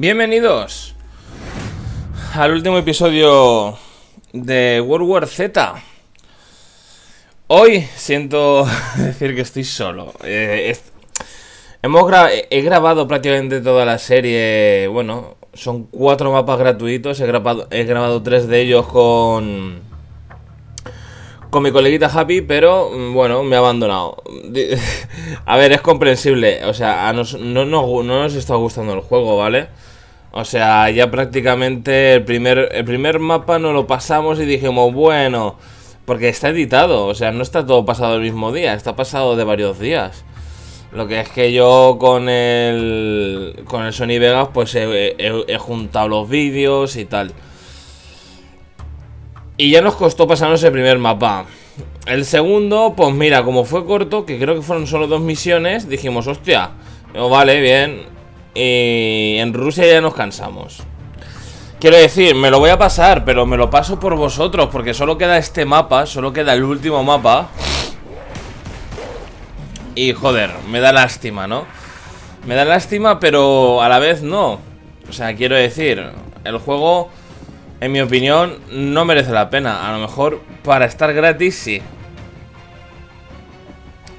Bienvenidos al último episodio de World War Z. Hoy siento decir que estoy solo. Eh, hemos he grabado prácticamente toda la serie. Bueno, son cuatro mapas gratuitos. He grabado, he grabado tres de ellos con con mi coleguita Happy, pero mm, bueno, me ha abandonado. A ver, es comprensible. O sea, a nos, no, no, nos está gustando el juego, ¿vale? O sea, ya prácticamente el primer, el primer mapa no lo pasamos y dijimos, bueno, porque está editado, o sea, no está todo pasado el mismo día, está pasado de varios días. Lo que es que yo con el, con el Sony Vegas pues he juntado los vídeos y tal. Y ya nos costó pasarnos el primer mapa. El segundo, pues mira, como fue corto, que creo que fueron solo dos misiones, dijimos, hostia, oh, vale, bien. Y en Rusia ya nos cansamos. Quiero decir, me lo voy a pasar, pero me lo paso por vosotros, porque solo queda este mapa, solo queda el último mapa. Y joder, me da lástima, ¿no? Me da lástima, pero a la vez no. O sea, quiero decir, el juego en mi opinión, no merece la pena. A lo mejor para estar gratis sí.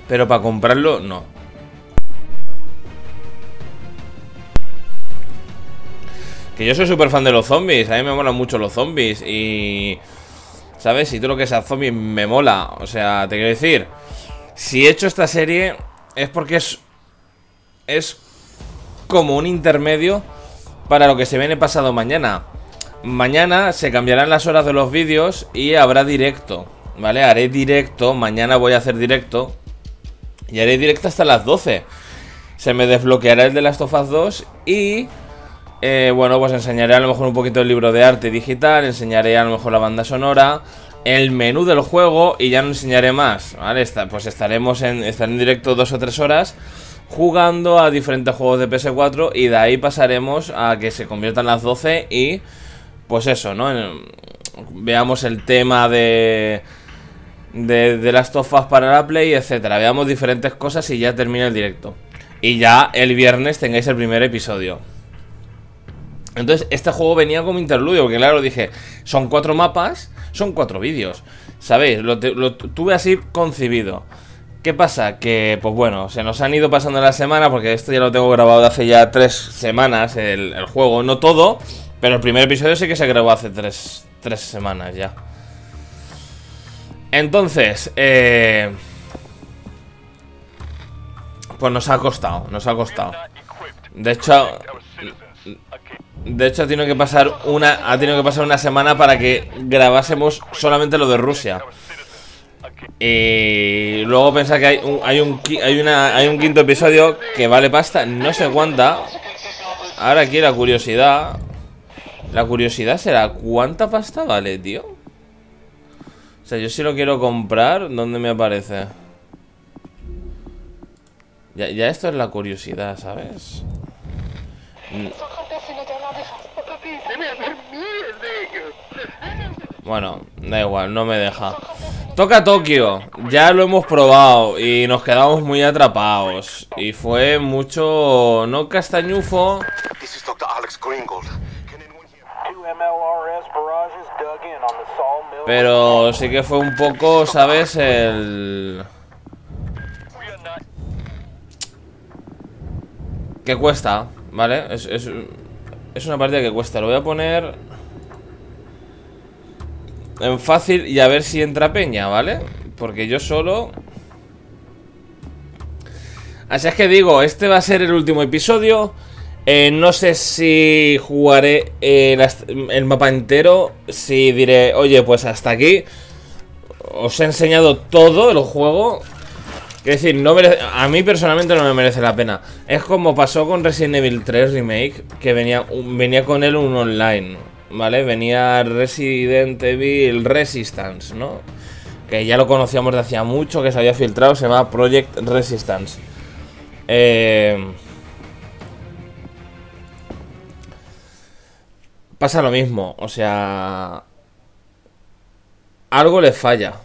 Pero para comprarlo, no. Que yo soy súper fan de los zombies. A mí me molan mucho los zombies. Y... ¿Sabes? Y todo lo que sea zombies me mola. O sea, te quiero decir... Si he hecho esta serie es porque es... Es como un intermedio para lo que se viene pasado mañana. Mañana se cambiarán las horas de los vídeos y habrá directo, ¿vale? Haré directo, mañana voy a hacer directo y haré directo hasta las 12. Se me desbloqueará el de Last of Us 2 y... Eh, bueno, pues enseñaré a lo mejor un poquito el libro de arte digital, enseñaré a lo mejor la banda sonora, el menú del juego y ya no enseñaré más, ¿vale? pues estaremos en, estaré en directo dos o tres horas jugando a diferentes juegos de PS4 y de ahí pasaremos a que se conviertan las 12 y pues eso, ¿no? veamos el tema de, de, las tofas para la Play, etcétera. Veamos diferentes cosas y ya termina el directo. Y ya el viernes tengáis el primer episodio. Entonces, este juego venía como interludio, porque claro, dije, son cuatro mapas, son cuatro vídeos. ¿Sabéis? Lo, tuve así concebido. ¿Qué pasa? Que, pues bueno, se nos han ido pasando la semana, porque esto ya lo tengo grabado hace ya tres semanas, el, juego, no todo, pero el primer episodio sí que se grabó hace tres, semanas ya. Entonces, eh, pues nos ha costado, nos ha costado. De hecho, de hecho ha tenido que pasar una, ha tenido que pasar una semana para que grabásemos solamente lo de Rusia. Y luego pensar que hay un, hay un, hay una, hay un quinto episodio que vale pasta, no sé cuánta. Ahora aquí la curiosidad. La curiosidad será, ¿cuánta pasta vale, tío? O sea, yo si lo quiero comprar, ¿dónde me aparece? Ya, ya esto es la curiosidad, ¿sabes? Bueno, da igual, no me deja. Toca Tokio, ya lo hemos probado y nos quedamos muy atrapados. Y fue mucho... no castañufo. Pero sí que fue un poco, ¿sabes? El... Que cuesta, ¿vale? Es, es, una partida que cuesta Lo voy a poner... En fácil y a ver si entra peña, ¿vale? Porque yo solo... Así es que digo, este va a ser el último episodio eh, no sé si jugaré el mapa entero, si diré, oye, pues hasta aquí os he enseñado todo el juego. Es decir, no a mí personalmente no me merece la pena. Es como pasó con Resident Evil 3 Remake, que venía, venía con él un online, ¿vale? Venía Resident Evil Resistance, ¿no? Que ya lo conocíamos de hacía mucho, que se había filtrado, se llama Project Resistance. Eh... pasa lo mismo. O sea... Algo le falla.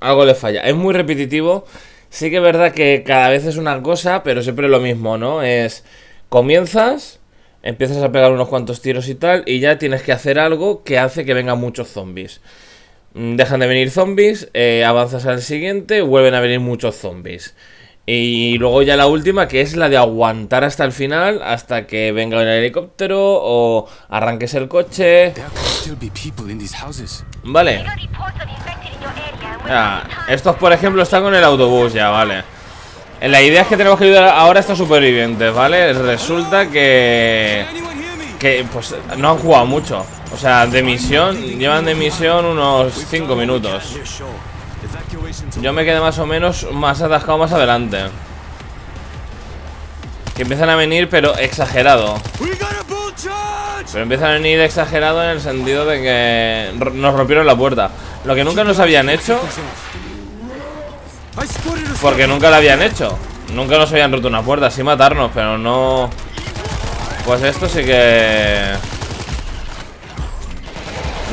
Algo le falla. Es muy repetitivo. Sí que es verdad que cada vez es una cosa, pero siempre lo mismo, ¿no? Es... Comienzas, empiezas a pegar unos cuantos tiros y tal, y ya tienes que hacer algo que hace que vengan muchos zombies. Mm, dejan de venir zombies, eh, avanzas al siguiente, vuelven a venir muchos zombies. Y luego ya la última, que es la de aguantar hasta el final, hasta que venga el helicóptero o arranques el coche. Vale. Estos, por ejemplo, están con el autobús ya, vale. La idea es que tenemos que ayudar ahora a estos supervivientes, ¿vale? Resulta que... Que, pues, no han jugado mucho. O sea, de misión, llevan de misión unos 5 minutos. Yo me quedé más o menos más atascado más adelante. Que empiezan a venir, pero exagerado. Pero empiezan a venir exagerado en el sentido de que nos rompieron la puerta. Lo que nunca nos habían hecho. Porque nunca lo habían hecho. Nunca nos habían roto una puerta, así matarnos, pero no. Pues esto sí que.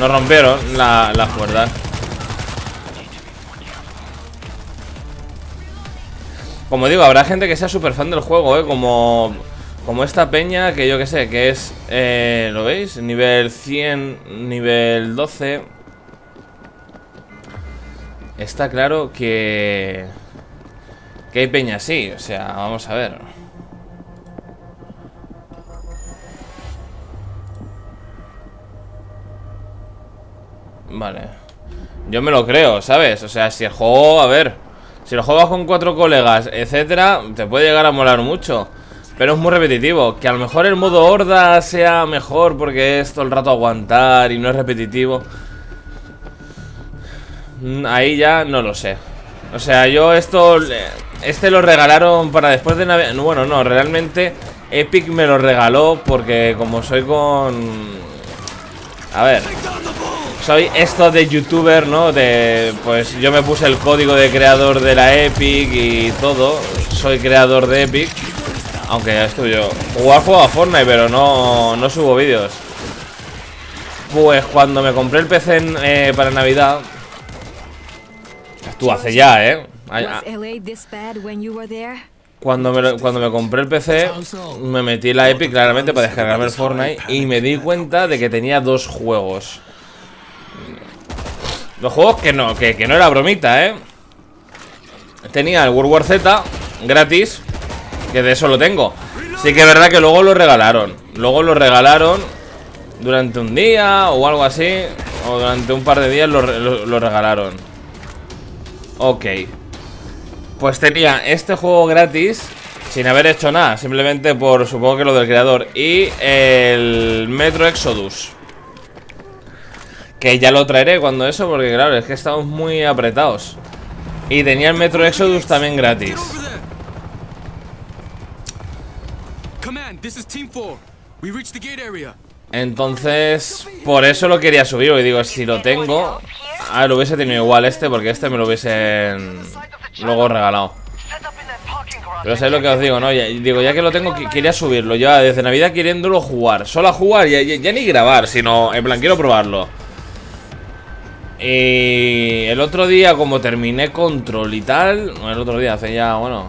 Nos rompieron la, las puertas. Como digo, habrá gente que sea súper fan del juego, ¿eh? Como, como esta peña que yo que sé, que es... Eh, ¿Lo veis? Nivel 100, nivel 12... Está claro que... Que hay peña así, o sea, vamos a ver... Vale Yo me lo creo, ¿sabes? O sea, si el juego, a ver si lo juegas con cuatro colegas, etcétera, te puede llegar a molar mucho. Pero es muy repetitivo. Que a lo mejor el modo horda sea mejor porque es todo el rato aguantar y no es repetitivo. Mm, ahí ya no lo sé. O sea, yo esto... Este lo regalaron para después de Navidad... Bueno, no, realmente Epic me lo regaló porque como soy con... A ver soy esto de youtuber, ¿no? De, pues yo me puse el código de creador de la Epic y todo. Soy creador de Epic. Aunque ya estoy yo. Jugar juego a Fortnite, pero no, no subo vídeos. Pues cuando me compré el PC eh, para Navidad. Tú hace ya, ¿eh? Cuando me, cuando me compré el PC, me metí la Epic claramente para descargarme el Fortnite y me di cuenta de que tenía dos juegos. Los juegos que no, que, no era bromita, ¿eh? Tenía el World War Z gratis Que de eso lo tengo. Sí que es verdad que luego lo regalaron. Luego lo regalaron Durante un día o algo así O durante un par de días lo, lo regalaron. Ok. Pues tenía este juego gratis Sin haber hecho nada Simplemente por, supongo que lo del creador Y el Metro Exodus que ya lo traeré cuando eso, porque claro, es que estamos muy apretados. Y tenía el Metro Exodus también gratis. Entonces, por eso lo quería subir. Y digo, si lo tengo. Ah, lo hubiese tenido igual este, porque este me lo hubiesen luego regalado. Pero sabéis lo que os digo, ¿no? digo, ya que lo tengo, quería subirlo. Ya desde Navidad queriéndolo jugar. Solo a jugar, ya, ya ni grabar, sino en plan, quiero probarlo. Y el otro día, como terminé control y tal, el otro día, hace ya, bueno,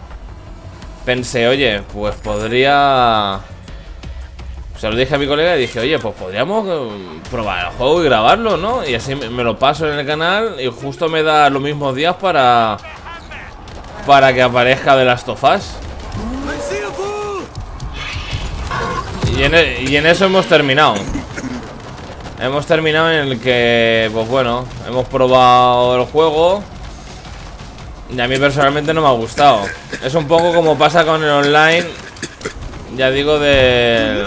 pensé, oye, pues podría... Se lo dije a mi colega y dije, oye, pues podríamos eh, probar el juego y grabarlo, ¿no? Y así me lo paso en el canal y justo me da los mismos días para... Para que aparezca de las tofas. E, y en eso hemos terminado. Hemos terminado en el que, pues bueno, hemos probado el juego y a mí personalmente no me ha gustado. Es un poco como pasa con el online, ya digo, del...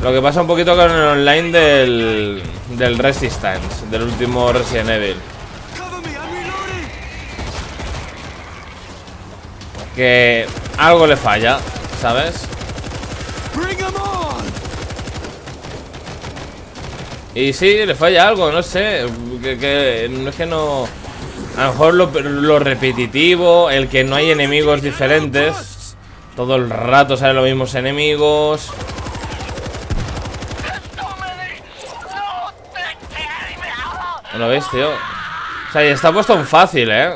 Lo que pasa un poquito con el online del, del Resistance, del último Resident Evil. Que algo le falla, ¿sabes? Y sí, le falla algo, no sé. Que, no es que no. A lo mejor lo, repetitivo, el que no hay enemigos diferentes. Todo el rato salen los mismos enemigos. ¿No lo veis, tío? O sea, está puesto en fácil, ¿eh?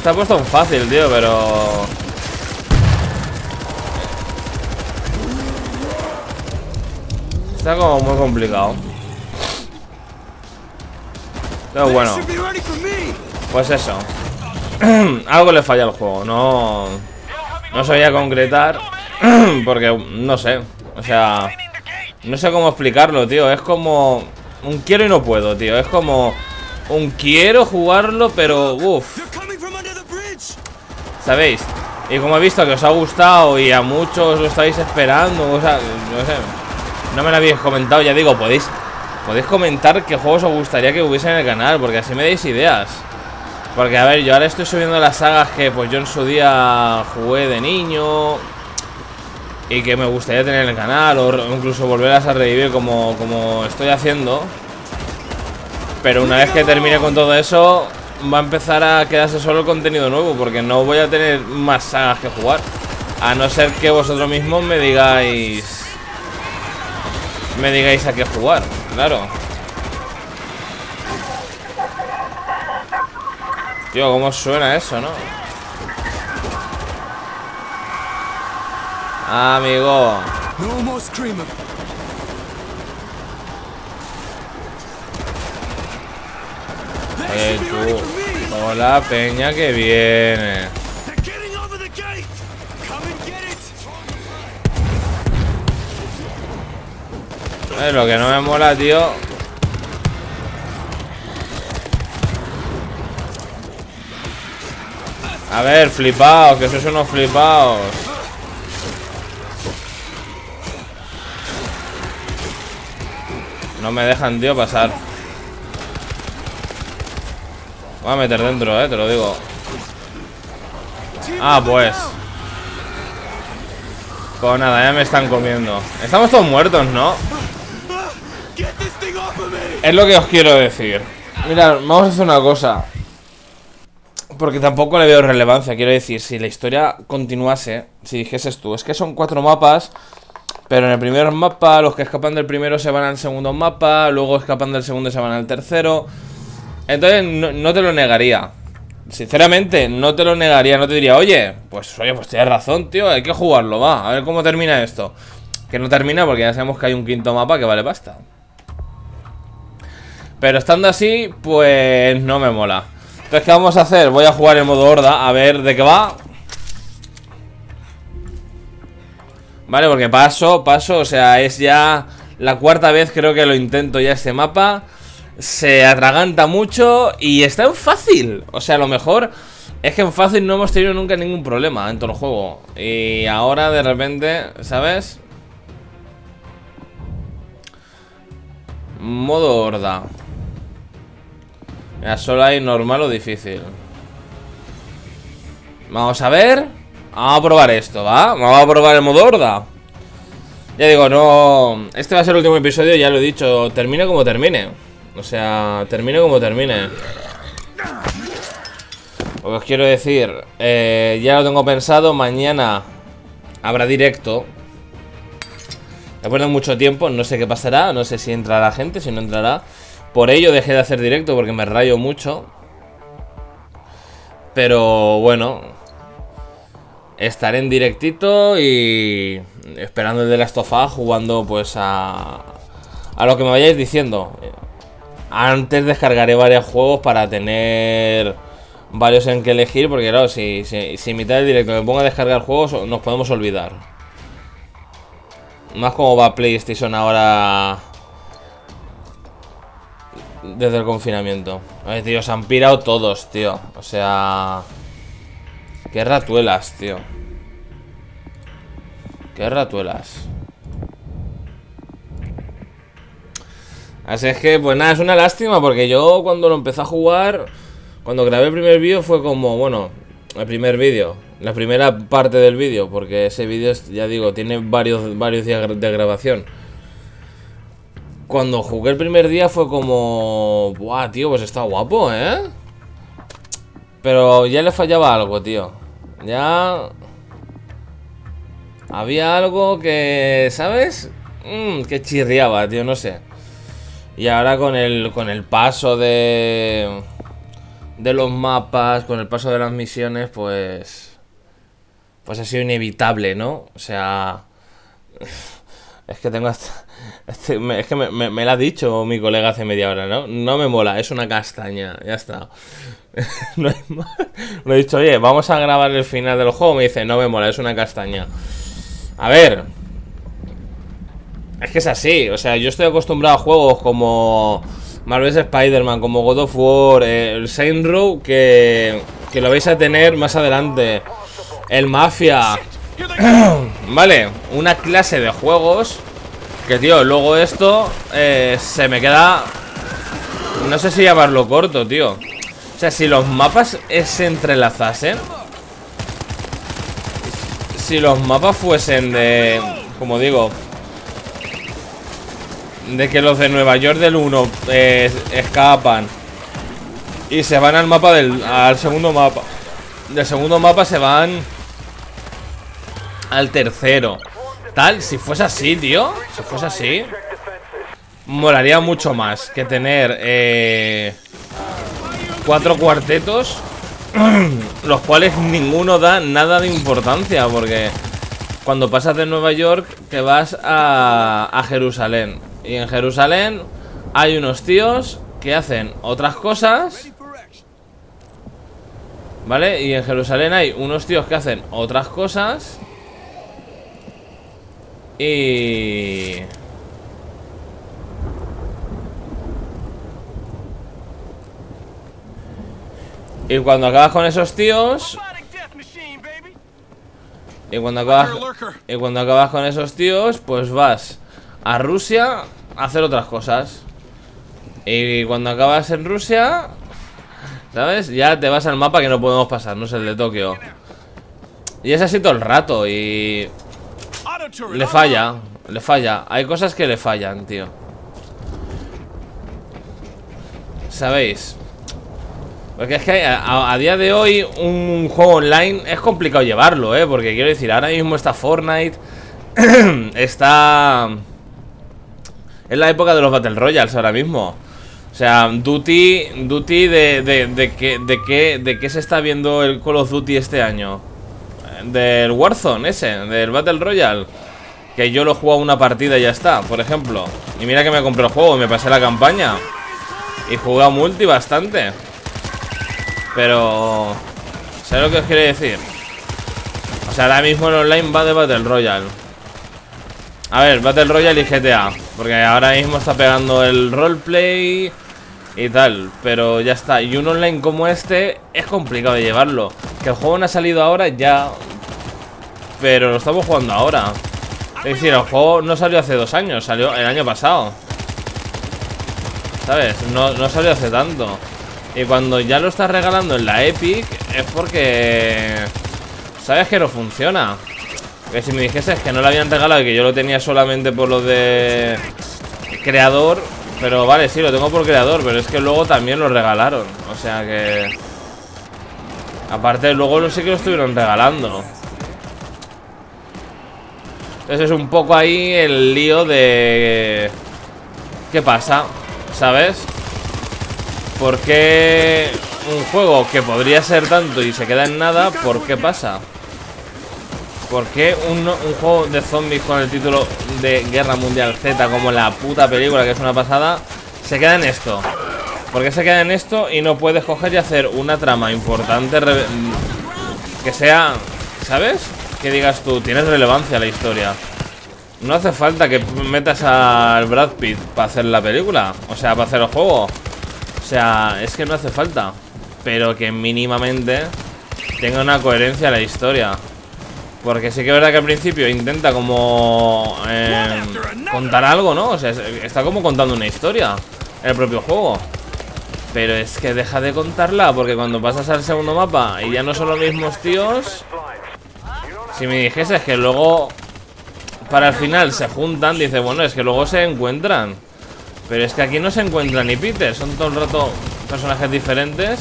Está puesto un fácil, tío, pero... Está como muy complicado. Pero bueno. Pues eso. Algo le falla al juego. No... No sabía concretar. Porque, no sé. O sea... No sé cómo explicarlo, tío. Es como... Un quiero y no puedo, tío. Es como... Un quiero jugarlo, pero... Uff. ¿Sabéis? Y como he visto que os ha gustado y a muchos lo estáis esperando, o sea, no sé, no me lo habéis comentado, ya digo, podéis podéis comentar qué juegos os gustaría que hubiese en el canal, porque así me dais ideas. Porque, a ver, yo ahora estoy subiendo las sagas que pues yo en su día jugué de niño y que me gustaría tener en el canal o incluso volverlas a revivir como, como estoy haciendo. Pero una vez que termine con todo eso, va a empezar a quedarse solo el contenido nuevo, porque no voy a tener más sagas que jugar. A no ser que vosotros mismos me digáis... Me digáis a qué jugar, claro. Tío, ¿cómo suena eso, no? Amigo. Tú. Hola, peña que viene. Lo que no me mola, tío. A ver, flipaos, que sois unos flipaos. No me dejan, tío, pasar. Voy a meter dentro, eh, te lo digo. Ah, pues. Pues nada, ya me están comiendo. Estamos todos muertos, ¿no? Es lo que os quiero decir. Mirad, vamos a hacer una cosa. Porque tampoco le veo relevancia. Quiero decir, si la historia continuase, si dijeses tú, es que son cuatro mapas, pero en el primer mapa, los que escapan del primero se van al segundo mapa, luego escapan del segundo se van al tercero. Entonces, no, te lo negaría. Sinceramente, no te lo negaría, no te diría, oye, pues oye, pues tienes razón, tío, hay que jugarlo, va, a ver cómo termina esto. Que no termina porque ya sabemos que hay un quinto mapa que vale pasta. Pero estando así, pues no me mola. Entonces, ¿qué vamos a hacer? Voy a jugar en modo horda, a ver de qué va. Vale, porque paso, paso, o sea, es ya la cuarta vez creo que lo intento ya este mapa. Se atraganta mucho y está en fácil. O sea, lo mejor es que en fácil no hemos tenido nunca ningún problema en todo el juego. Y ahora de repente, ¿sabes? Modo horda. Ya solo hay normal o difícil. Vamos a ver. Vamos a probar esto, ¿va? Vamos a probar el modo horda. Ya digo, no... Este va a ser el último episodio, ya lo he dicho. Termine como termine. O sea, termine como termine. Os quiero decir, eh, ya lo tengo pensado. Mañana habrá directo. De mucho tiempo, no sé qué pasará. No sé si entrará gente, si no entrará. Por ello dejé de hacer directo porque me rayo mucho. Pero bueno. Estaré en directito y esperando el de la estofa, jugando pues a, a lo que me vayáis diciendo. Antes descargaré varios juegos para tener varios en que elegir, porque claro, si, si, si en mitad del directo me pongo a descargar juegos, nos podemos olvidar. Más como va PlayStation ahora desde el confinamiento. Ay, tío, se han pirado todos, tío. O sea... Qué ratuelas, tío. Qué ratuelas. Así es que, pues nada, es una lástima porque yo cuando lo empecé a jugar, cuando grabé el primer vídeo fue como, bueno, el primer vídeo, la primera parte del vídeo, porque ese vídeo, ya digo, tiene varios, varios días de grabación cuando jugué el primer día fue como... Buah, tío, pues está guapo, ¿eh? Pero ya le fallaba algo, tío. Ya... Había algo que... ¿Sabes? Mmm, que chirriaba, tío, no sé. Y ahora con el, con el paso de... de los mapas, con el paso de las misiones, pues... Pues ha sido inevitable, ¿no? O sea... Es que tengo hasta... Este, es que me, me, lo ha dicho mi colega hace media hora, ¿no? No me mola, es una castaña, ya está. no he dicho, oye, vamos a grabar el final del juego. Me dice, no me mola, es una castaña. A ver. Es que es así, o sea, yo estoy acostumbrado a juegos como Marvel's Spider-Man, como God of War, el Saint Row, que, que lo vais a tener más adelante. El Mafia. vale, una clase de juegos que, tío, luego esto eh, se me queda... No sé si llamarlo corto, tío. O sea, si los mapas se entrelazasen... Si los mapas fuesen de... Como digo... De que los de Nueva York del 1 eh, escapan y se van al mapa del... al segundo mapa. Del segundo mapa se van al tercero. Tal, si fuese así, tío Si fuese así Molaría mucho más que tener eh, Cuatro cuartetos Los cuales ninguno da nada de importancia Porque cuando pasas de Nueva York Te vas a, a Jerusalén Y en Jerusalén Hay unos tíos que hacen otras cosas ¿Vale? Y en Jerusalén hay unos tíos que hacen otras cosas y... Y cuando acabas con esos tíos... Y cuando acabas... Y cuando acabas con esos tíos, pues vas a Rusia a hacer otras cosas. Y cuando acabas en Rusia... ¿Sabes? Ya te vas al mapa que no podemos pasar, no es el de Tokio. Y es así todo el rato y... Le falla, le falla. Hay cosas que le fallan, tío. ¿Sabéis? Porque es que a, día de hoy un juego online es complicado llevarlo, ¿eh? Porque quiero decir, ahora mismo está Fortnite, está... Es la época de los Battle Royals ahora mismo. O sea, Duty, Duty de, de, de, qué, de, qué, de qué se está viendo el Call of Duty este año. Del Warzone ese, del Battle Royale Que yo lo juego una partida y ya está, por ejemplo Y mira que me compré el juego me pasé la campaña Y jugué a multi bastante Pero... ¿Sabes lo que os quiere decir? O sea, ahora mismo el online va de Battle Royale A ver, Battle Royale y GTA Porque ahora mismo está pegando el roleplay y tal, pero ya está. Y un online como este es complicado de llevarlo. Que el juego no ha salido ahora ya pero lo estamos jugando ahora Es decir, el juego no salió hace dos años Salió el año pasado ¿Sabes? No, no salió hace tanto Y cuando ya lo estás regalando en la Epic Es porque... Sabes que no funciona Que si me dijese que no lo habían regalado Y que yo lo tenía solamente por lo de... Creador Pero vale, sí, lo tengo por creador Pero es que luego también lo regalaron O sea que... Aparte, luego no sé que lo estuvieron regalando entonces es un poco ahí el lío de... ¿Qué pasa? ¿Sabes? ¿Por qué un juego que podría ser tanto y se queda en nada, ¿por qué pasa? ¿Por qué un, juego de zombies con el título de Guerra Mundial Z como la puta película que es una pasada se queda en esto? ¿Por qué se queda en esto y no puedes coger y hacer una trama importante que sea, ¿sabes? que digas tú, tienes relevancia la historia. No hace falta que metas al Brad Pitt para hacer la película, o sea, para hacer el juego. O sea, es que no hace falta. Pero que mínimamente tenga una coherencia la historia. Porque sí que es verdad que al principio intenta como eh, contar algo, ¿no? O sea, está como contando una historia el propio juego. Pero es que deja de contarla porque cuando pasas al segundo mapa y ya no son los mismos tíos, si me dijeses que luego para el final se juntan, dice, bueno, es que luego se encuentran. Pero es que aquí no se encuentran ni Peter, son todo el rato personajes diferentes,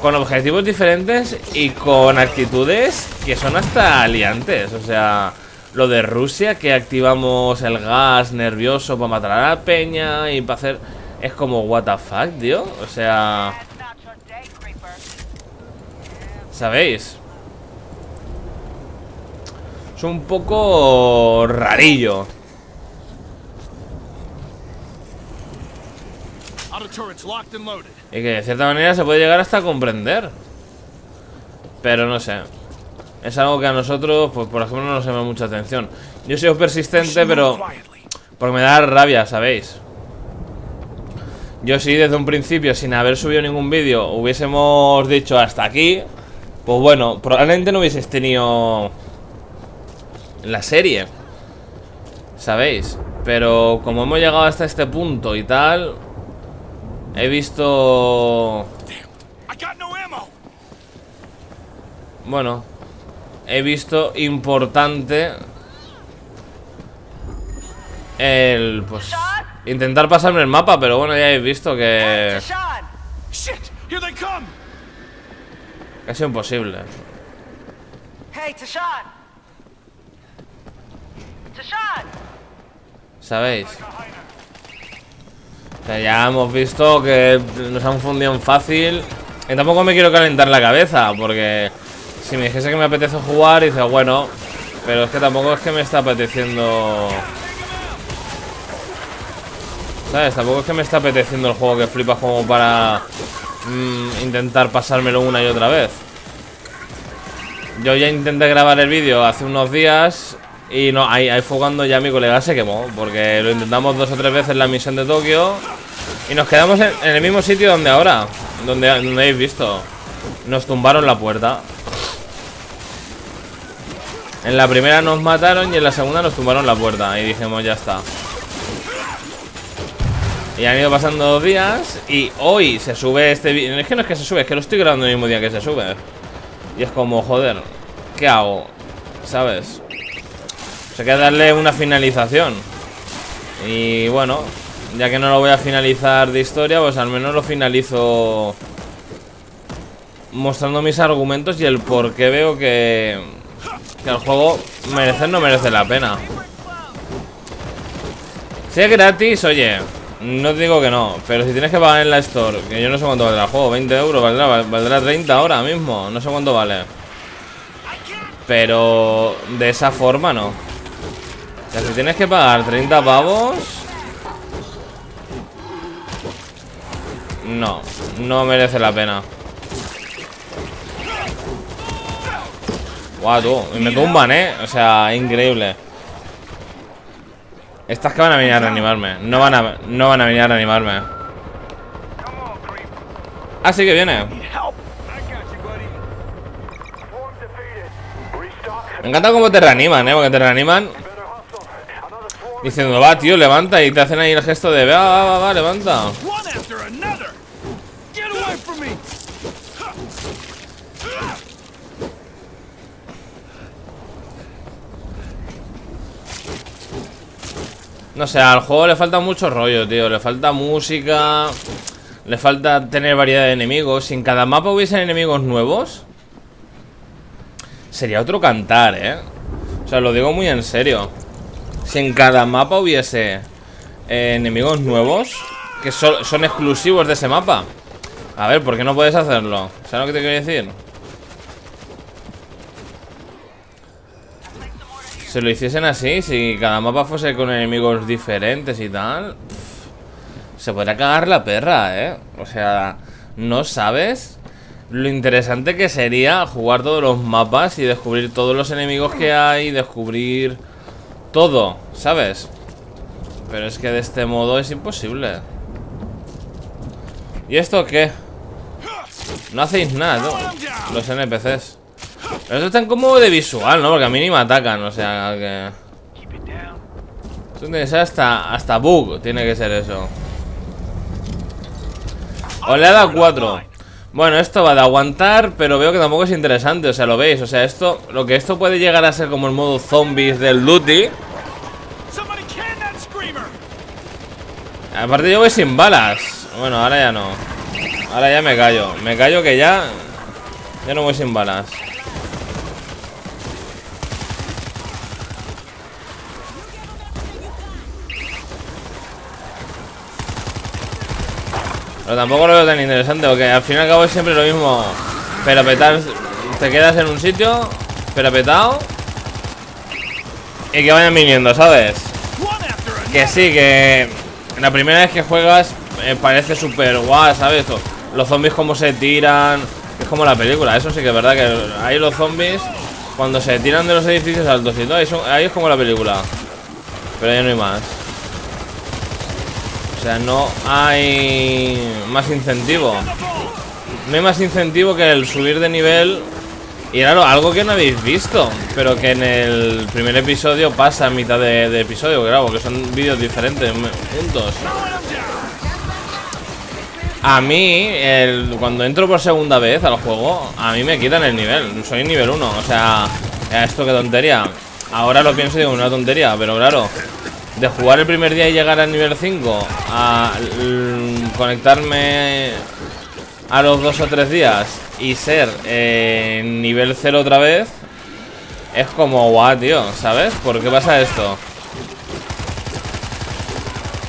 con objetivos diferentes y con actitudes que son hasta aliantes. O sea, lo de Rusia, que activamos el gas nervioso para matar a la peña y para hacer... Es como, what the fuck, tío. O sea... ¿Sabéis? Es un poco rarillo. Y que de cierta manera se puede llegar hasta comprender. Pero no sé. Es algo que a nosotros, pues por ejemplo, no nos llama mucha atención. Yo soy persistente, pero... Porque me da rabia, ¿sabéis? Yo sí, desde un principio, sin haber subido ningún vídeo, hubiésemos dicho hasta aquí, pues bueno, probablemente no hubieses tenido la serie. ¿Sabéis? Pero como hemos llegado hasta este punto y tal, he visto... Bueno, he visto importante el, pues, intentar pasarme el mapa, pero bueno, ya he visto que... Casi imposible. ¿Sabéis? Ya hemos visto que nos han fundido en fácil. Y tampoco me quiero calentar la cabeza, porque si me dijese que me apetece jugar, dice, bueno, pero es que tampoco es que me está apeteciendo... ¿Sabes? Tampoco es que me está apeteciendo el juego que flipas como para mm, intentar pasármelo una y otra vez. Yo ya intenté grabar el vídeo hace unos días y no, ahí, ahí fue cuando ya mi colega se quemó, porque lo intentamos dos o tres veces en la misión de Tokio y nos quedamos en, el mismo sitio donde ahora, donde, donde habéis visto. Nos tumbaron la puerta. En la primera nos mataron y en la segunda nos tumbaron la puerta. Y dijimos, ya está. Y han ido pasando dos días y hoy se sube este vídeo. Es que no es que se sube, es que lo estoy grabando el mismo día que se sube. Y es como, joder, ¿qué hago? ¿Sabes? Se queda darle una finalización. Y bueno, ya que no lo voy a finalizar de historia, pues al menos lo finalizo mostrando mis argumentos y el por qué veo que que el juego merece no merece la pena. Si es gratis, oye, no digo que no, pero si tienes que pagar en la Store, que yo no sé cuánto valdrá el juego, 20 euros, valdrá, valdrá 30 ahora mismo, no sé cuánto vale. Pero de esa forma no. O sea, si tienes que pagar 30 pavos... No, no merece la pena. Guau, tú. Y me tumban, ¿eh? O sea, increíble. Estas que van a venir a reanimarme. No van a, no van a venir a reanimarme. Ah, sí que viene. Me encanta cómo te reaniman, ¿eh? Porque te reaniman Diciendo, va, tío, levanta Y te hacen ahí el gesto de, va, va, va, va levanta No sé, al juego le falta mucho rollo, tío. Le falta música Le falta tener variedad de enemigos. Si en cada mapa hubiesen enemigos nuevos Sería otro cantar, ¿eh? O sea, lo digo muy en serio Si en cada mapa hubiese eh, Enemigos nuevos Que son exclusivos de ese mapa A ver, ¿por qué no puedes hacerlo? ¿Sabes lo que te quiero decir? Si lo hiciesen así, si cada mapa fuese con enemigos diferentes y tal Se podría cagar la perra, ¿eh? O sea, no sabes lo interesante que sería jugar todos los mapas y descubrir todos los enemigos que hay Descubrir todo, ¿sabes? Pero es que de este modo es imposible ¿Y esto qué? No hacéis nada, ¿no? Los NPCs pero eso tan como de visual, ¿no? Porque a mí ni me atacan, o sea que... Esto tiene que ser hasta, hasta bug, tiene que ser eso. Oleada 4 Bueno, esto va de aguantar, pero veo que tampoco es interesante, o sea, lo veis O sea, esto, lo que esto puede llegar a ser como el modo zombies del Duty. Aparte yo voy sin balas. Bueno, ahora ya no. Ahora ya me callo. Me callo que ya Ya no voy sin balas Pero tampoco lo veo tan interesante Porque al fin y al cabo es siempre lo mismo Pero petar te quedas en un sitio, perapetado. Y que vayan viniendo, ¿sabes? Que sí, que la primera vez que juegas eh, parece súper guay, ¿sabes? Los zombies como se tiran, es como la película, eso sí que es verdad que ahí los zombies cuando se tiran de los edificios altos y todo, ahí, es como la película. Pero ya no hay más. O sea, no hay más incentivo. No hay más incentivo que el subir de nivel y claro, algo que no habéis visto, pero que en el primer episodio pasa a mitad de, episodio, claro, que son vídeos diferentes juntos. A mí, cuando entro por segunda vez al juego, a mí me quitan el nivel. Soy nivel 1, o sea, esto qué tontería. Ahora lo pienso y una tontería, pero claro, de jugar el primer día y llegar al nivel 5 a conectarme a los dos o tres días y ser eh, nivel 0 otra vez es como guau, tío, ¿sabes? ¿Por qué pasa esto?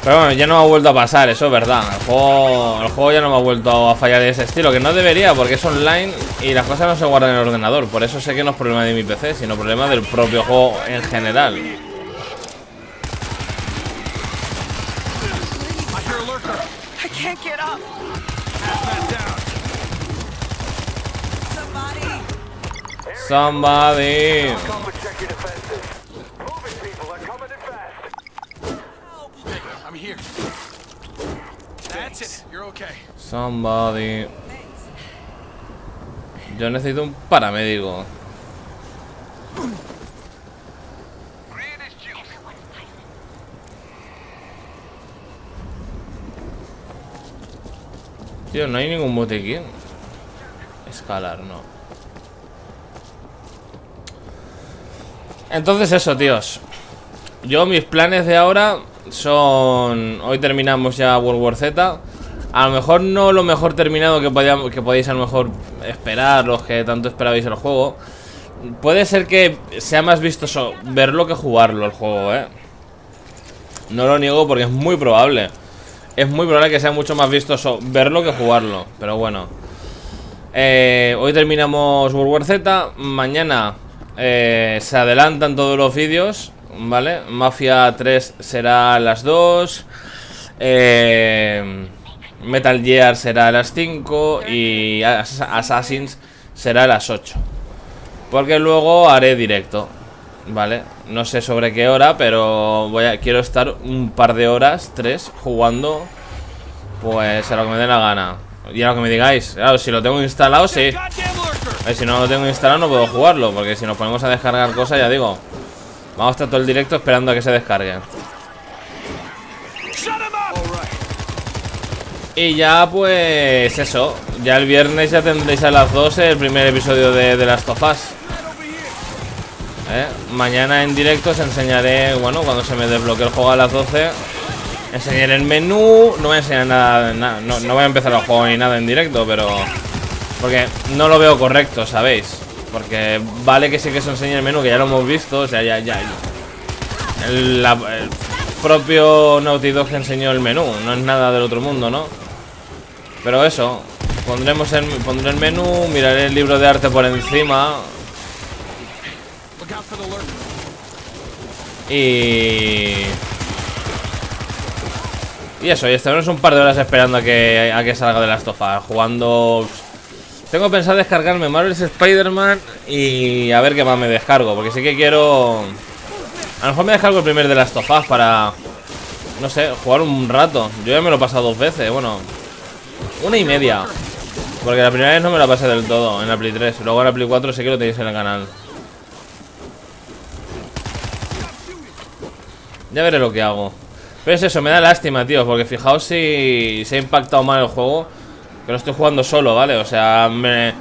Pero bueno, ya no me ha vuelto a pasar, eso es verdad el juego, el juego ya no me ha vuelto a fallar de ese estilo Que no debería, porque es online y las cosas no se guardan en el ordenador Por eso sé que no es problema de mi PC, sino problema del propio juego en general Somebody. I'm here. That's it. You're okay. Somebody. Yo necesito un paramédico. Tío, no hay ningún botequín. Escalar, no. Entonces eso, tíos. Yo mis planes de ahora son... Hoy terminamos ya World War Z. A lo mejor no lo mejor terminado que, podíamos, que podéis a lo mejor esperar Los que tanto esperabais el juego. Puede ser que sea más vistoso verlo que jugarlo el juego, ¿eh? No lo niego porque es muy probable. Es muy probable que sea mucho más vistoso verlo que jugarlo Pero bueno. Eh, Hoy terminamos World War Z. Mañana eh, se adelantan todos los vídeos, ¿vale? Mafia 3 será a las 2. Eh, Metal Gear será a las 5 y Assassins será a las 8. Porque luego haré directo, ¿vale? No sé sobre qué hora, pero voy a, quiero estar un par de horas, tres, jugando, pues a lo que me dé la gana. Y a lo que me digáis, si lo tengo instalado, sí. Si no lo tengo instalado no puedo jugarlo Porque si nos ponemos a descargar cosas, ya digo Vamos a estar todo el directo esperando a que se descargue. Y ya pues eso. Ya el viernes ya tendréis a las 12 el primer episodio de, de Last of Us. ¿Eh? Mañana en directo os enseñaré, bueno, cuando se me desbloquee el juego a las 12 Enseñaré el menú, no voy a enseñar nada, no, no voy a empezar el juego ni nada en directo, pero porque no lo veo correcto, ¿sabéis? Porque vale que sí que se enseñe el menú, que ya lo hemos visto, o sea, ya, ya. El, propio Naughty Dog enseñó el menú, no es nada del otro mundo, ¿no? Pero eso, pondremos el, pondré el menú, miraré el libro de arte por encima. Y... Y eso, y estaremos un par de horas esperando a que, a que salga de la estofa, jugando tengo pensado descargarme Marvel's Spider-Man y a ver qué más me descargo, porque sí que quiero... A lo mejor me descargo el primer de las tofas para... No sé, jugar un rato. Yo ya me lo he pasado dos veces, bueno... Una y media. Porque la primera vez no me la pasé del todo en la Play 3. Luego en la Play 4 sí que lo tenéis en el canal. Ya veré lo que hago. Pero es eso, me da lástima, tío, porque fijaos si se ha impactado mal el juego que lo estoy jugando solo, ¿vale? O sea, me...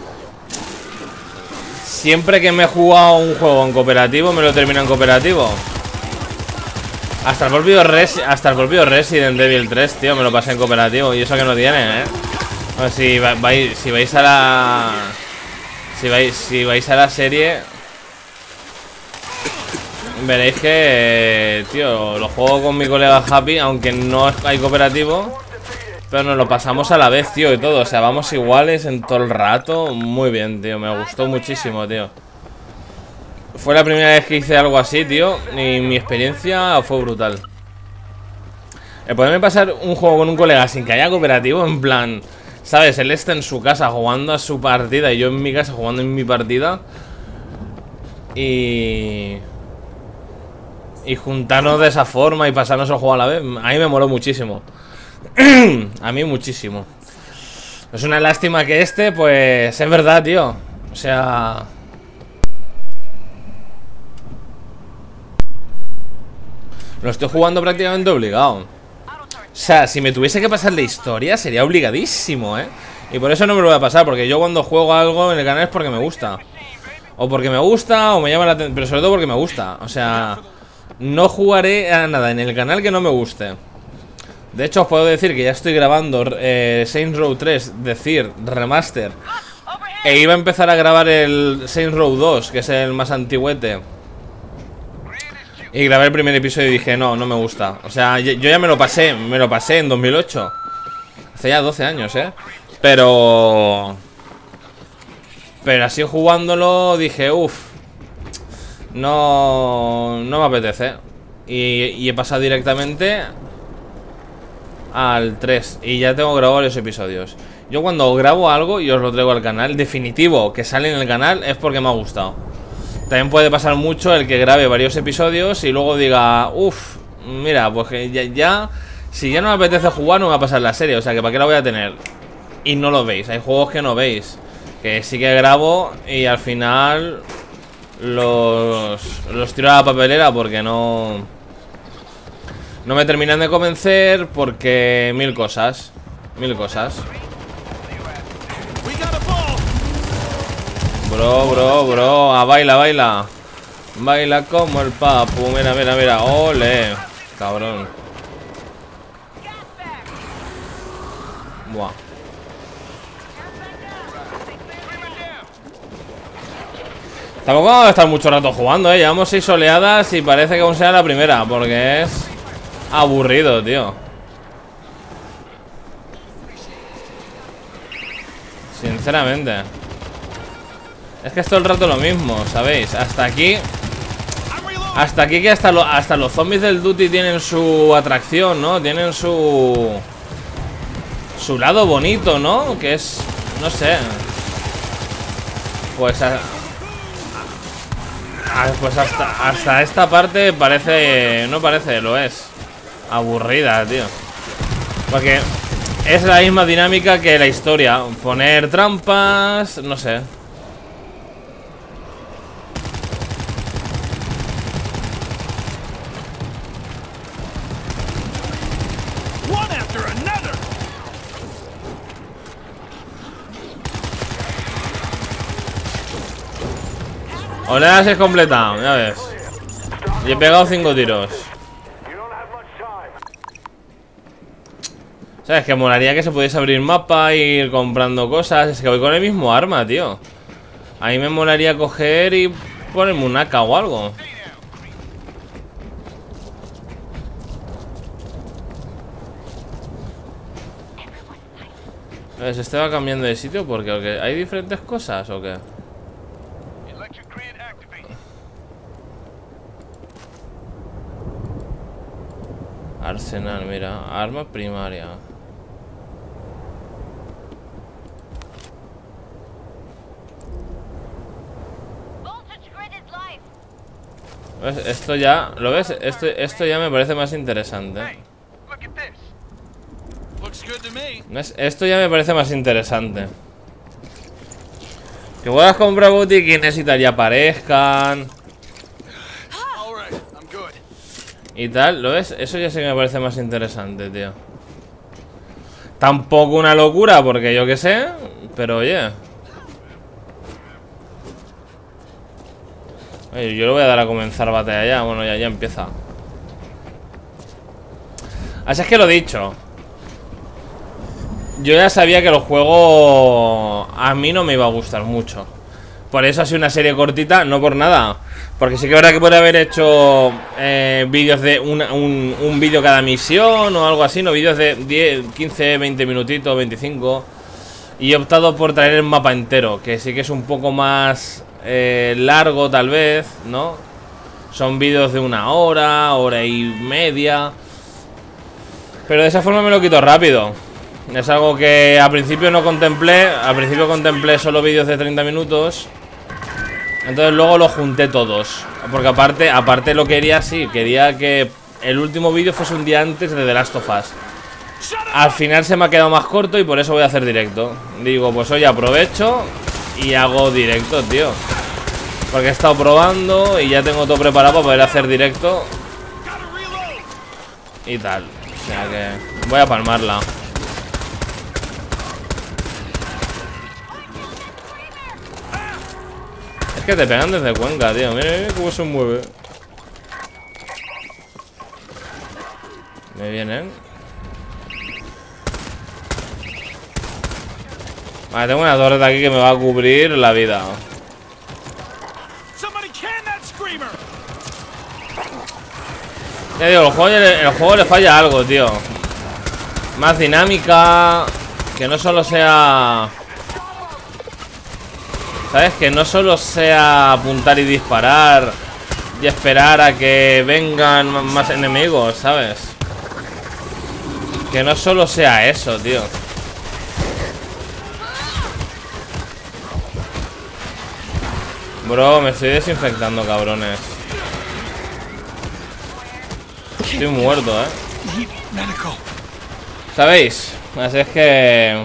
Siempre que me he jugado un juego en cooperativo, me lo termino en cooperativo. Hasta el propio, hasta el propio Resident Evil 3, tío, me lo pasé en cooperativo. Y eso que no tiene, ¿eh? si, vais, si vais a la... Si vais, si vais a la serie... Veréis que, tío, lo juego con mi colega Happy, aunque no hay cooperativo. Pero nos lo pasamos a la vez, tío, y todo. O sea, vamos iguales en todo el rato. Muy bien, tío. Me gustó muchísimo, tío. Fue la primera vez que hice algo así, tío. Y mi experiencia fue brutal. El poderme pasar un juego con un colega sin que haya cooperativo, en plan... ¿Sabes? Él está en su casa jugando a su partida y yo en mi casa jugando en mi partida. Y... Y juntarnos de esa forma y pasarnos el juego a la vez, a mí me moló muchísimo. a mí muchísimo. Es una lástima que este, pues, es verdad, tío. O sea... Lo estoy jugando prácticamente obligado. O sea, si me tuviese que pasar la historia, sería obligadísimo, ¿eh? Y por eso no me lo voy a pasar, porque yo cuando juego algo en el canal es porque me gusta. O porque me gusta, o me llama la atención, pero sobre todo porque me gusta. O sea, no jugaré a nada en el canal que no me guste. De hecho, os puedo decir que ya estoy grabando eh, Saints Row 3, decir, remaster. E iba a empezar a grabar el Saints Row 2, que es el más antiguete. Y grabé el primer episodio y dije, no, no me gusta. O sea, yo ya me lo pasé, me lo pasé en 2008. Hace ya 12 años, ¿eh? Pero... Pero así jugándolo dije, uff. No... No me apetece. Y, y, he pasado directamente al 3. Y ya tengo grabado los episodios. Yo cuando grabo algo y os lo traigo al canal, definitivo que sale en el canal es porque me ha gustado. También puede pasar mucho el que grabe varios episodios y luego diga, uff, mira, pues que ya, si ya no me apetece jugar no me va a pasar la serie, o sea que para qué la voy a tener. Y no lo veis, hay juegos que no veis, que sí que grabo y al final los, los tiro a la papelera porque no... No me terminan de convencer porque mil cosas, mil cosas. Bro, bro, bro. A baila, baila. Baila como el papu. Mira, mira, mira. Ole. Cabrón. Buah. Tampoco vamos a estar mucho rato jugando, eh. Llevamos seis oleadas y parece que aún sea la primera. Porque es aburrido, tío. Sinceramente. Es que es todo el rato lo mismo, ¿sabéis? Hasta aquí Hasta aquí que hasta, hasta los zombies del Duty tienen su atracción, ¿no? Tienen su... Su lado bonito, ¿no? Que es... No sé Pues... pues hasta, hasta esta parte parece... No parece, lo es Aburrida, tío Porque es la misma dinámica que la historia Poner trampas... No sé Oleadas es completado, ya ves. Y he pegado cinco tiros. ¿Sabes? Que molaría que se pudiese abrir mapa, ir comprando cosas. Es que voy con el mismo arma, tío. A mí me molaría coger y ponerme un AK o algo. ¿Se va cambiando de sitio? Porque ¿hay diferentes cosas o qué? Arsenal, mira, arma primaria. ¿Ves? Esto ya, ¿lo ves? Esto, esto ya me parece más interesante. ¿Ves? Esto ya me parece más interesante. Que puedas comprar botiquines y tal y aparezcan. Y tal, ¿lo ves? Eso ya sí que me parece más interesante, tío Tampoco una locura, porque yo qué sé Pero oye Yo le voy a dar a comenzar batalla ya. Bueno, ya, ya empieza. Así es que lo dicho. Yo ya sabía que el juego A mí no me iba a gustar mucho. Por eso ha sido una serie cortita, no por nada. Porque sí que es verdad que puede haber hecho eh, vídeos de un, un vídeo cada misión o algo así, no vídeos de 10, 15, 20 minutitos, 25. Y he optado por traer el mapa entero, que sí que es un poco más eh, largo tal vez, ¿no? Son vídeos de una hora, hora y media. Pero de esa forma me lo quito rápido. Es algo que a principio no contemplé. Al principio contemplé solo vídeos de 30 minutos. Entonces luego lo junté todos Porque aparte, aparte lo quería así Quería que el último vídeo fuese un día antes de The Last of Us Al final se me ha quedado más corto y por eso voy a hacer directo Digo, pues hoy aprovecho y hago directo, tío Porque he estado probando y ya tengo todo preparado para poder hacer directo Y tal O sea que voy a palmarla Es que te pegan desde Cuenca, tío. Mira, cómo se mueve. Me vienen. Vale, tengo una torreta aquí que me va a cubrir la vida. Ya digo, el juego, el juego le falla algo, tío. Más dinámica. Que no solo sea ¿Sabes? Que no solo sea apuntar y disparar y esperar a que vengan más enemigos, ¿sabes? Que no solo sea eso, tío. Bro, me estoy desinfectando, cabrones. Estoy muerto, ¿eh? ¿Sabéis? Así es que...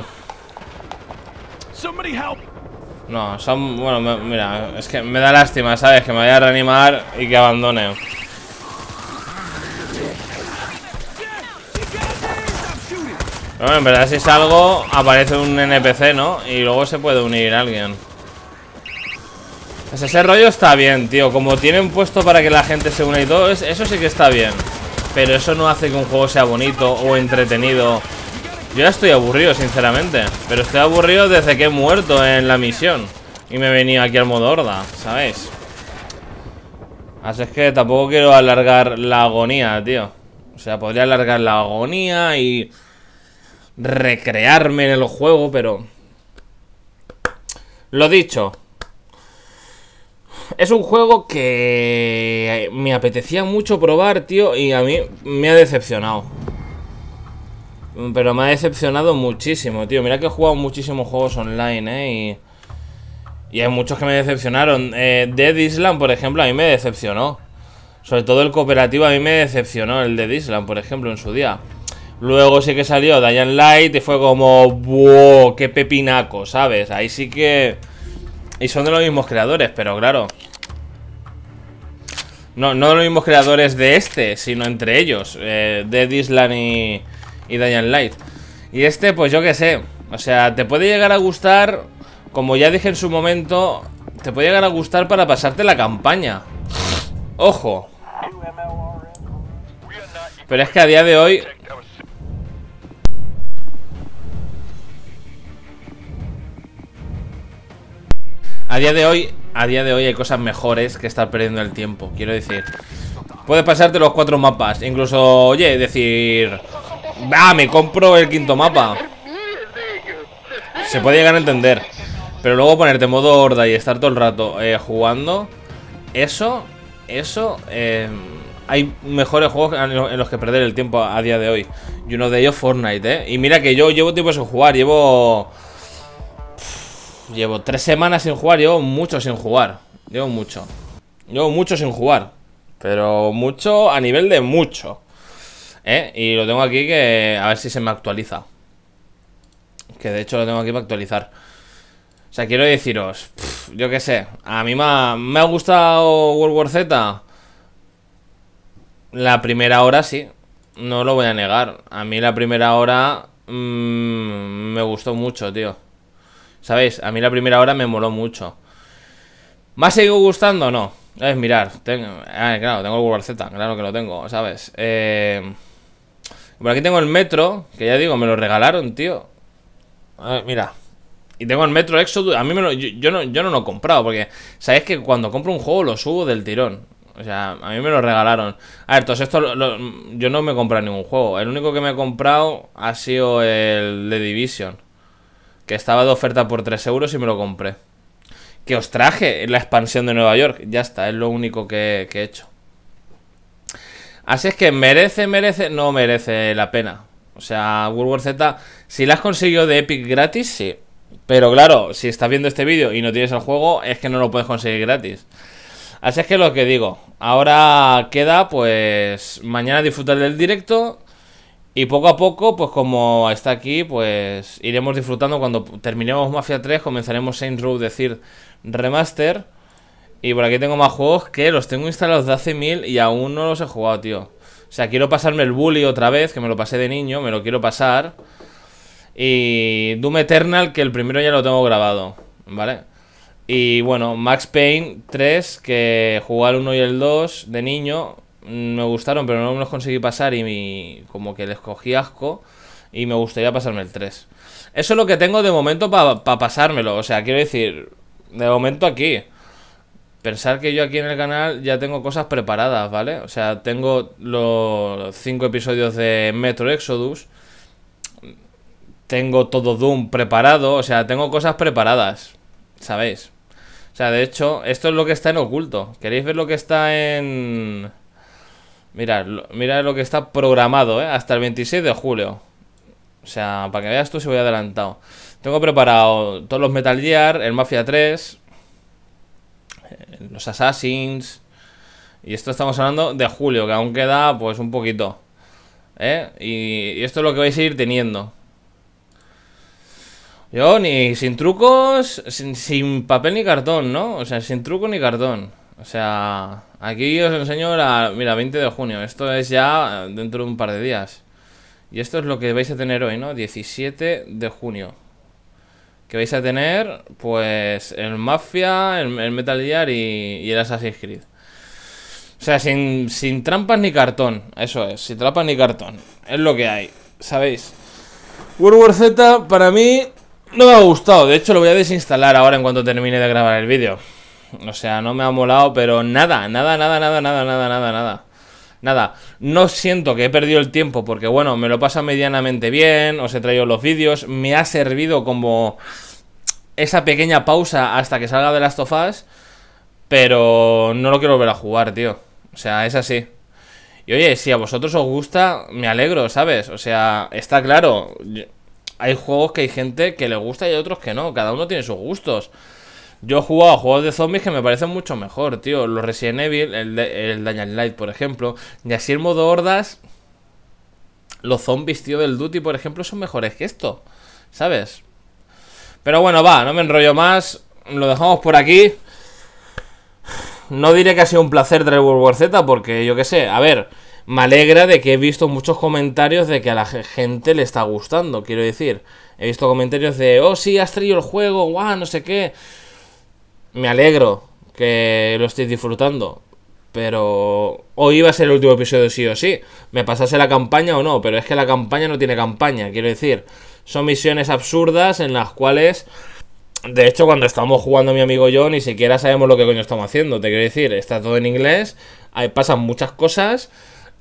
No, son... Bueno, mira, es que me da lástima, ¿sabes? Que me vaya a reanimar y que abandone. Bueno, en verdad si salgo aparece un NPC, ¿no? Y luego se puede unir alguien. Pues ese rollo está bien, tío. Como tienen puesto para que la gente se una y todo, eso sí que está bien. Pero eso no hace que un juego sea bonito o entretenido yo ya estoy aburrido, sinceramente Pero estoy aburrido desde que he muerto en la misión Y me he venido aquí al modo horda, ¿sabéis? Así es que tampoco quiero alargar la agonía, tío O sea, podría alargar la agonía y... Recrearme en el juego, pero... Lo dicho es un juego que me apetecía mucho probar, tío, y a mí me ha decepcionado. Pero me ha decepcionado muchísimo, tío. Mira que he jugado muchísimos juegos online, ¿eh? Y, hay muchos que me decepcionaron. Eh, Dead Island, por ejemplo, a mí me decepcionó. Sobre todo el cooperativo a mí me decepcionó, el de Island, por ejemplo, en su día. Luego sí que salió Dying Light y fue como... ¡Wow! ¡Qué pepinaco! ¿Sabes? Ahí sí que... Y son de los mismos creadores, pero claro... No, no de los mismos creadores de este, sino entre ellos. Eh, Dead Island y y Light. Y este, pues yo qué sé. O sea, te puede llegar a gustar, como ya dije en su momento, te puede llegar a gustar para pasarte la campaña. Ojo. Pero es que a día de hoy... A día de hoy, a día de hoy hay cosas mejores que estar perdiendo el tiempo, quiero decir. Puedes pasarte los cuatro mapas, incluso, oye, decir... ¡Ah! Me compro el quinto mapa. Se puede llegar a entender. Pero luego ponerte modo horda y estar todo el rato eh, jugando. Eso, eso. Eh, hay mejores juegos en los que perder el tiempo a día de hoy. Y uno de ellos Fortnite, ¿eh? Y mira que yo llevo tiempo sin jugar. Llevo. Llevo tres semanas sin jugar. Llevo mucho sin jugar. Llevo mucho. Llevo mucho sin jugar. Pero mucho a nivel de mucho. ¿Eh? Y lo tengo aquí que a ver si se me actualiza. Que de hecho lo tengo aquí para actualizar. O sea, quiero deciros, yo qué sé, a mí me ha, gustado World War Z. La primera hora sí, no lo voy a negar. A mí la primera hora mm, me gustó mucho, tío. ¿Sabéis? A mí la primera hora me moló mucho. ¿Me ha seguido gustando? No. Es mirar, tengo, ah, claro, tengo el World Z, claro que lo tengo, ¿sabes? Eh... Por aquí tengo el metro, que ya digo, me lo regalaron, tío. A ver, mira. Y tengo el Metro Exodus. A mí me lo, yo, no, yo no lo he comprado. Porque sabéis que cuando compro un juego lo subo del tirón. O sea, a mí me lo regalaron. A ver, entonces esto yo no me he comprado ningún juego. El único que me he comprado ha sido el de Division. Que estaba de oferta por 3 euros y me lo compré. Que os traje la expansión de Nueva York. Ya está, es lo único que, he hecho. Así es que merece, merece, no merece la pena. O sea, World War Z, si la has conseguido de Epic gratis, sí. Pero claro, si estás viendo este vídeo y no tienes el juego, es que no lo puedes conseguir gratis. Así es que lo que digo, ahora queda pues mañana disfrutar del directo y poco a poco, pues como está aquí, pues iremos disfrutando. Cuando terminemos Mafia 3, comenzaremos Saints Row, decir remaster. Y por aquí tengo más juegos que los tengo instalados de hace mil y aún no los he jugado, tío. O sea, quiero pasarme el Bully otra vez, que me lo pasé de niño, me lo quiero pasar. Y Doom Eternal, que el primero ya lo tengo grabado, ¿vale? Y bueno, Max Payne 3, que jugué el 1 y el 2 de niño, me gustaron, pero no los conseguí pasar y como que les cogí asco. Y me gustaría pasarme el 3. Eso es lo que tengo de momento para pasármelo. O sea, quiero decir, de momento aquí. Pensar que yo aquí en el canal ya tengo cosas preparadas, ¿vale? O sea, tengo los 5 episodios de Metro Exodus tengo todo Doom preparado, o sea, tengo cosas preparadas, ¿sabéis? O sea, de hecho, esto es lo que está en oculto. ¿Queréis ver lo que está en...? Mirad, mirad lo que está programado, ¿eh? Hasta el 26 de julio. O sea, para que veas tú se voy adelantado. Tengo preparado todos los Metal Gear, el Mafia 3, eh, los Assassins... Y esto estamos hablando de julio, que aún queda pues un poquito. ¿Eh? Y, y esto es lo que vais a ir teniendo. Yo ni sin trucos, sin, papel ni cartón, ¿no? O sea, sin truco ni cartón. O sea, aquí os enseño la... Mira, 20 de junio. Esto es ya dentro de un par de días. Y esto es lo que vais a tener hoy, ¿no? 17 de junio. Que vais a tener, pues, el Mafia, el, Metal Gear y, y, el Assassin's Creed. O sea, sin, sin trampas ni cartón. Eso es, sin trampas ni cartón. Es lo que hay, ¿sabéis? World War Z, para mí, no me ha gustado, de hecho lo voy a desinstalar ahora en cuanto termine de grabar el vídeo. O sea, no me ha molado, pero nada, nada, nada, nada, nada, nada, nada, nada. Nada, no siento que he perdido el tiempo porque bueno, me lo pasa medianamente bien, os he traído los vídeos, me ha servido como esa pequeña pausa hasta que salga de las tofas, pero no lo quiero volver a jugar, tío. O sea, es así. Y oye, si a vosotros os gusta, me alegro, ¿sabes? O sea, está claro hay juegos que hay gente que le gusta y hay otros que no. Cada uno tiene sus gustos. Yo he jugado a juegos de zombies que me parecen mucho mejor, tío. Los Resident Evil, el, el Light, por ejemplo. Y así el modo hordas. Los zombies, tío, del Duty, por ejemplo, son mejores que esto. ¿Sabes? Pero bueno, va, no me enrollo más. Lo dejamos por aquí. No diré que ha sido un placer traer World War Z, porque yo qué sé, a ver me alegra de que he visto muchos comentarios de que a la gente le está gustando, quiero decir. He visto comentarios de, oh sí, has traído el juego, guau, no sé qué. Me alegro que lo estéis disfrutando. Pero hoy iba a ser el último episodio sí o sí. Me pasase la campaña o no, pero es que la campaña no tiene campaña, quiero decir. Son misiones absurdas en las cuales... De hecho, cuando estamos jugando mi amigo yo, ni siquiera sabemos lo que coño estamos haciendo. Te quiero decir, está todo en inglés, pasan muchas cosas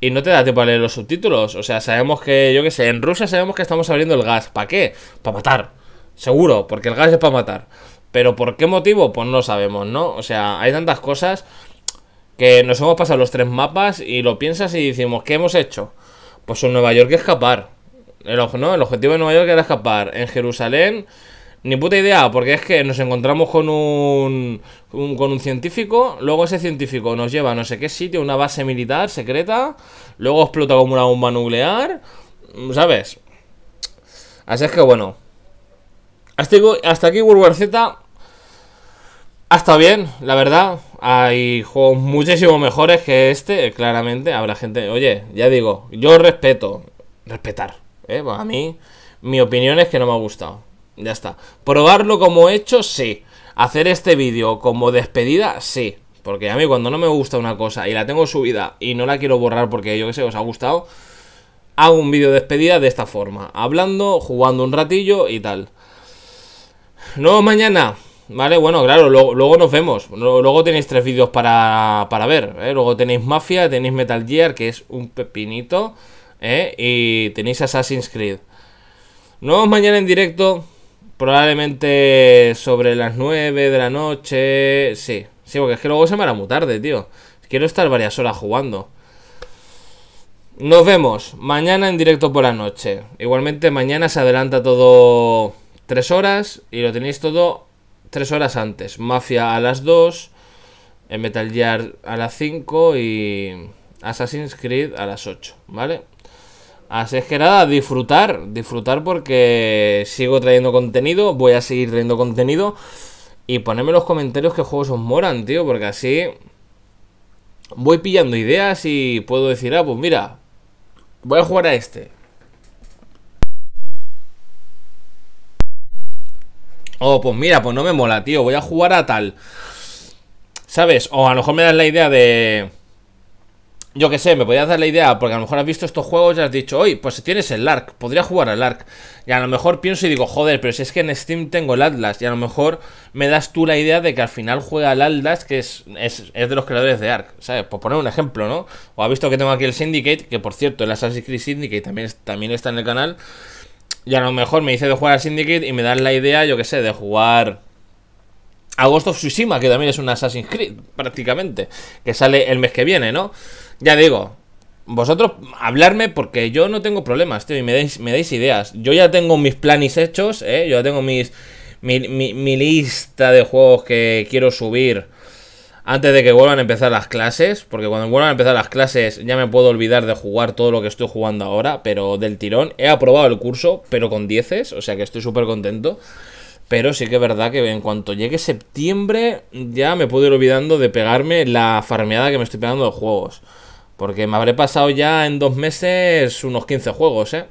y no te da tiempo a leer los subtítulos. O sea, sabemos que, yo qué sé, en Rusia sabemos que estamos abriendo el gas. ¿Para qué? Para matar. Seguro, porque el gas es para matar. Pero ¿por qué motivo? Pues no sabemos, ¿no? O sea, hay tantas cosas que nos hemos pasado los tres mapas y lo piensas y decimos, ¿qué hemos hecho? Pues en Nueva York escapar. El, objetivo de Nueva York era escapar. En Jerusalén ni puta idea, porque es que nos encontramos con un, con un científico, luego ese científico nos lleva a no sé qué sitio, una base militar secreta, luego explota como una bomba nuclear, ¿sabes? Así es que bueno. Hasta, hasta aquí World War Z ha estado bien, la verdad. Hay juegos muchísimo mejores que este, claramente. Habrá gente, oye, ya digo, yo respeto, respetar. ¿eh? a mí, mi opinión es que no me ha gustado. Ya está. Probarlo como hecho, sí. Hacer este vídeo como despedida, sí. Porque a mí cuando no me gusta una cosa y la tengo subida y no la quiero borrar porque yo que sé, os ha gustado, hago un vídeo de despedida de esta forma. Hablando, jugando un ratillo y tal. No mañana. Vale, bueno, claro, luego, nos vemos. Luego tenéis tres vídeos para, para ver. ¿eh? Luego tenéis Mafia, tenéis Metal Gear, que es un pepinito. ¿eh? Y tenéis Assassin's Creed. Nuevos mañana en directo. Probablemente sobre las 9 de la noche. Sí, sí, porque es que luego se me hará muy tarde, tío. Quiero estar varias horas jugando. Nos vemos mañana en directo por la noche. Igualmente mañana se adelanta todo 3 horas y lo tenéis todo 3 horas antes. Mafia a las 2, en Metal Gear a las 5 y Assassin's Creed a las 8, ¿vale? Así es que nada, disfrutar, disfrutar porque sigo trayendo contenido, voy a seguir trayendo contenido y ponedme en los comentarios qué juegos os moran, tío, porque así voy pillando ideas y puedo decir, ah, pues mira, voy a jugar a este. Oh, pues mira, pues no me mola, tío, voy a jugar a tal. ¿Sabes? O a lo mejor me das la idea de yo que sé, me podías dar la idea, porque a lo mejor has visto estos juegos y has dicho, oye, pues tienes el ARC, podría jugar al ARC. Y a lo mejor pienso y digo, joder, pero si es que en Steam tengo el Atlas, y a lo mejor me das tú la idea de que al final juega el Atlas, que es, es, de los creadores de ARC, ¿sabes? Por poner un ejemplo, ¿no? O ha visto que tengo aquí el Syndicate, que por cierto, el Assassin's Creed Syndicate también, también está en el canal. Y a lo mejor me dice de jugar al Syndicate y me das la idea, yo que sé, de jugar a Ghost of Tsushima, que también es un Assassin's Creed, prácticamente, que sale el mes que viene, ¿no? Ya digo, vosotros hablarme porque yo no tengo problemas, tío, y me dais, me dais ideas. Yo ya tengo mis planes hechos, ¿eh? Yo ya tengo mis, mi, mi, lista de juegos que quiero subir antes de que vuelvan a empezar las clases, porque cuando vuelvan a empezar las clases ya me puedo olvidar de jugar todo lo que estoy jugando ahora, pero del tirón. He aprobado el curso, pero con dieces, o sea que estoy súper contento. Pero sí que es verdad que en cuanto llegue septiembre ya me puedo ir olvidando de pegarme la farmeada que me estoy pegando de juegos. Porque me habré pasado ya en dos meses unos 15 juegos, ¿eh?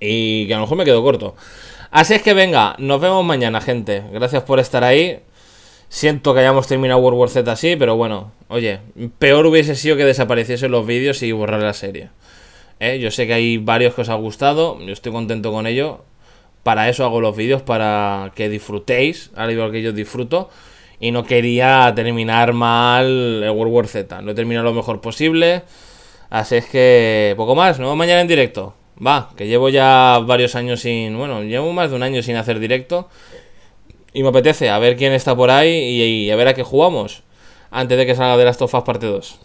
Y que a lo mejor me quedo corto. Así es que venga, nos vemos mañana, gente. Gracias por estar ahí. Siento que hayamos terminado World War Z así, pero bueno, oye, peor hubiese sido que desapareciesen los vídeos y borrar la serie. ¿Eh? Yo sé que hay varios que os ha gustado, yo estoy contento con ello. Para eso hago los vídeos, para que disfrutéis, al igual que yo disfruto y no quería terminar mal el World War Z. Lo he terminado lo mejor posible. Así es que poco más, ¿no? Mañana en directo. Va, que llevo ya varios años sin. Bueno, llevo más de un año sin hacer directo. Y me apetece a ver quién está por ahí y, a ver a qué jugamos. Antes de que salga de las tofas parte 2.